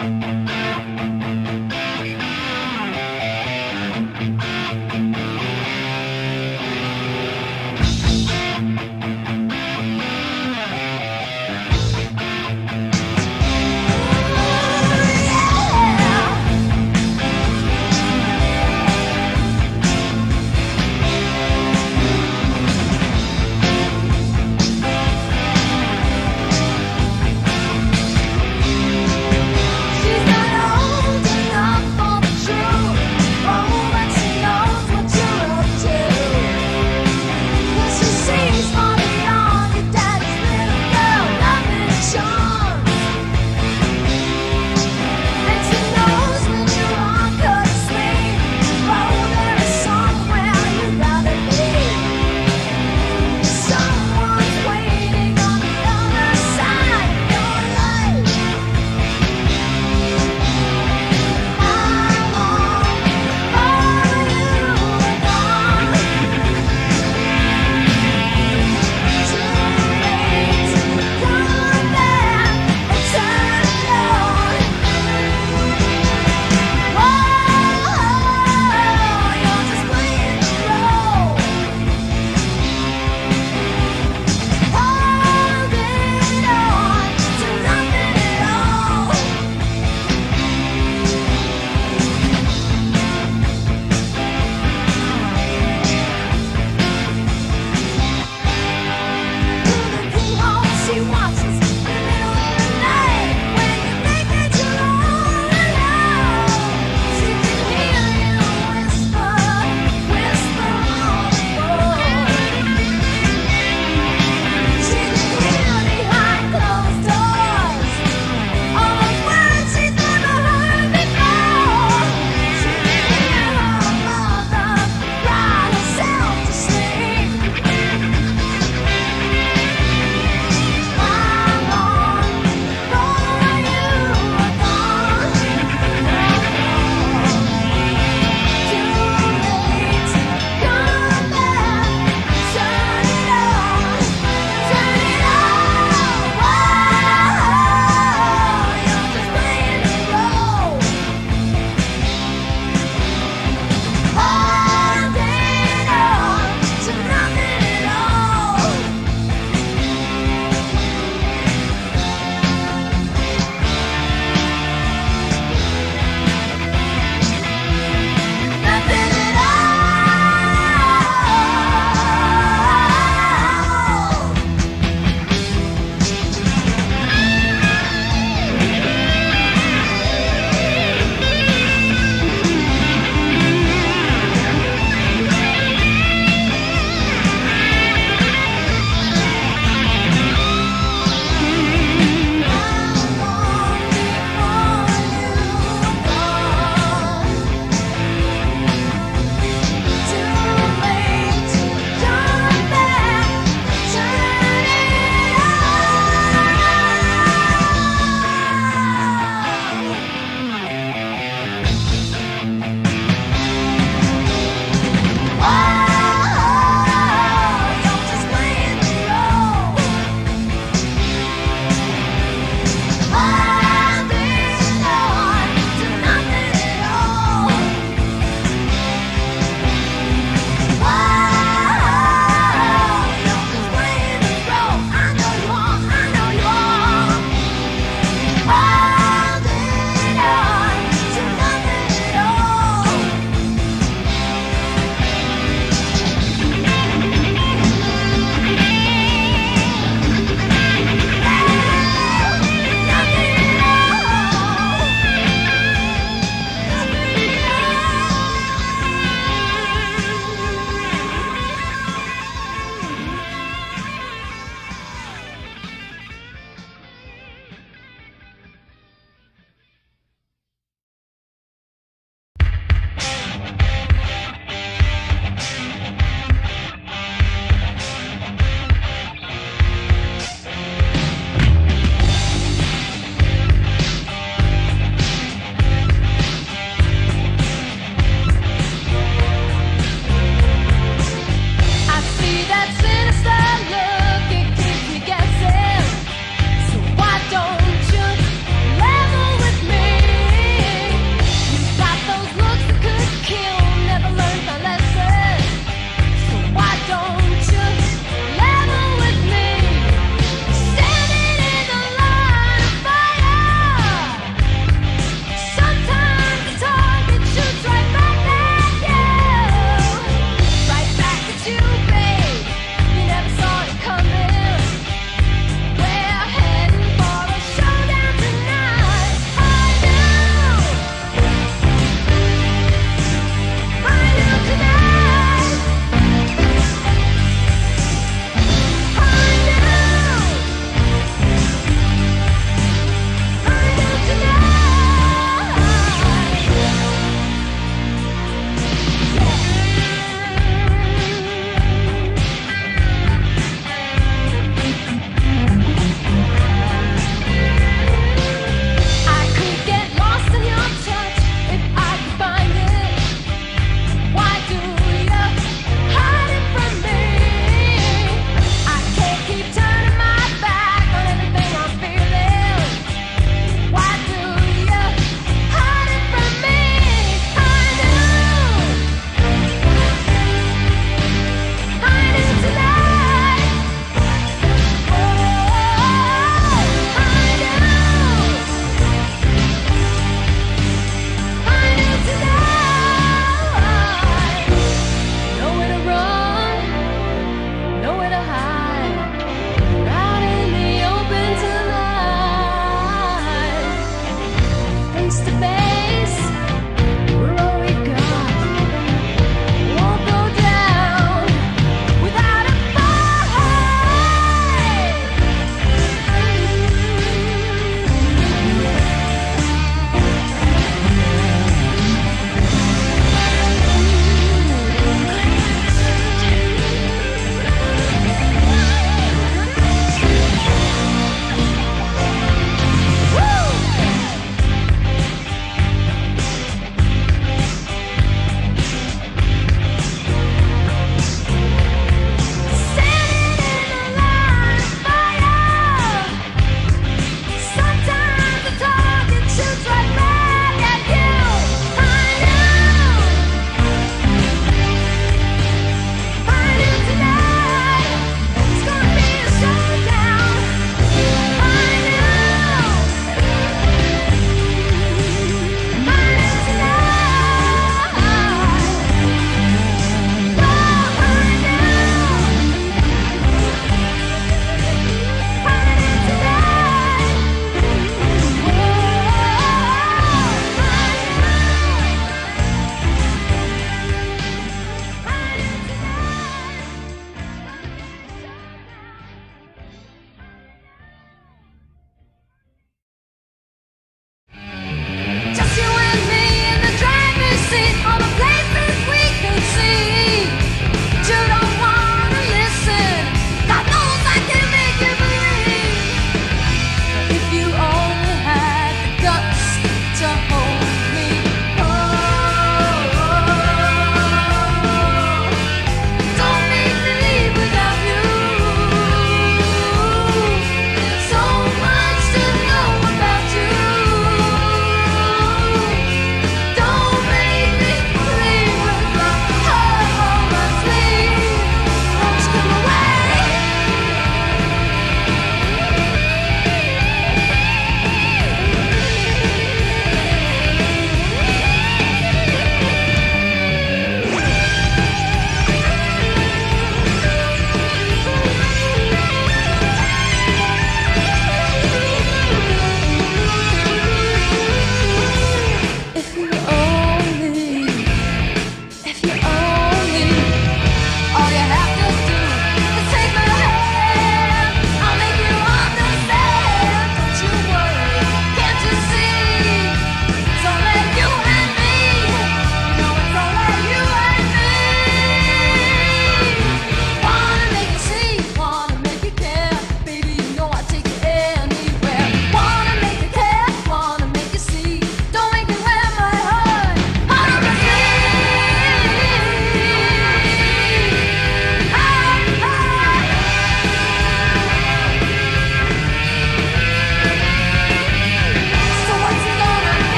She's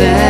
said